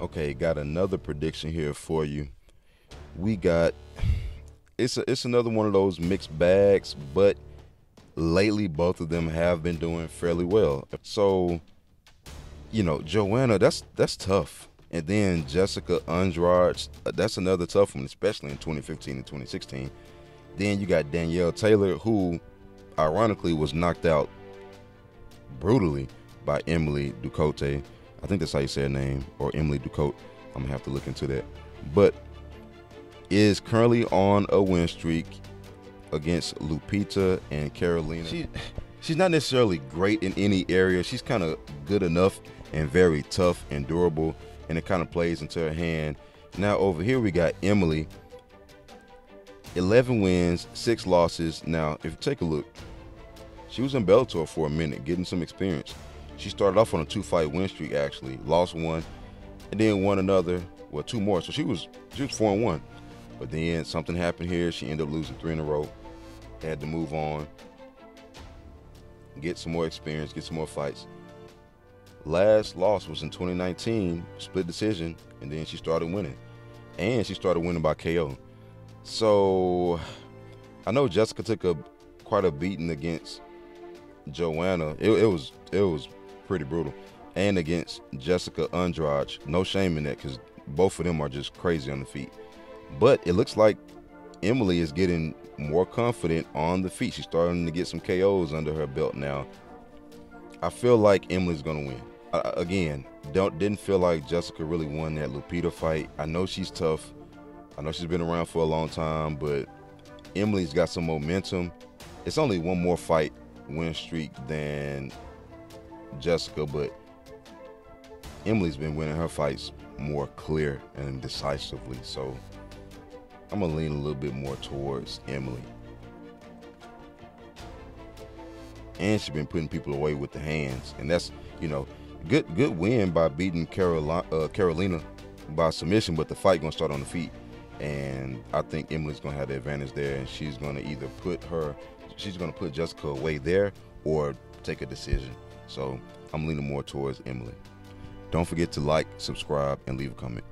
Okay, got another prediction here for you. We got it's a, it's another one of those mixed bags, but lately both of them have been doing fairly well. So, you know, Joanna, that's that's tough. And then Jessica Andrade, uh, that's another tough one, especially in 2015 and 2016. Then you got Danielle Taylor, who ironically was knocked out brutally by Emily Ducote. I think that's how you say her name, or Emily Ducote. I'm gonna have to look into that. But is currently on a win streak against Lupita and Carolina. She, she's not necessarily great in any area. She's kind of good enough and very tough and durable, and it kind of plays into her hand. Now over here we got Emily. 11 wins, six losses. Now, if you take a look, she was in Bellator for a minute, getting some experience. She started off on a two-fight win streak, actually, lost one, and then won another, well, two more. So she was she was four and one. But then something happened here. She ended up losing three in a row. Had to move on, get some more experience, get some more fights. Last loss was in 2019, split decision, and then she started winning. And she started winning by KO. So I know Jessica took a quite a beating against Joanna. It, it was it was pretty brutal. And against Jessica Andrade. No shame in that because both of them are just crazy on the feet. But it looks like Emily is getting more confident on the feet. She's starting to get some KOs under her belt now. I feel like Emily's gonna win. Uh, again, don't didn't feel like Jessica really won that Lupita fight. I know she's tough. I know she's been around for a long time, but Emily's got some momentum. It's only one more fight win streak than Jessica, but Emily's been winning her fights more clear and decisively. So I'm gonna lean a little bit more towards Emily. And she's been putting people away with the hands, and that's you know good good win by beating Carolina, uh, Carolina by submission, but the fight gonna start on the feet, and I think Emily's gonna have the advantage there, and she's gonna either put her, she's gonna put Jessica away there or take a decision. So I'm leaning more towards Emily. Don't forget to like, subscribe, and leave a comment.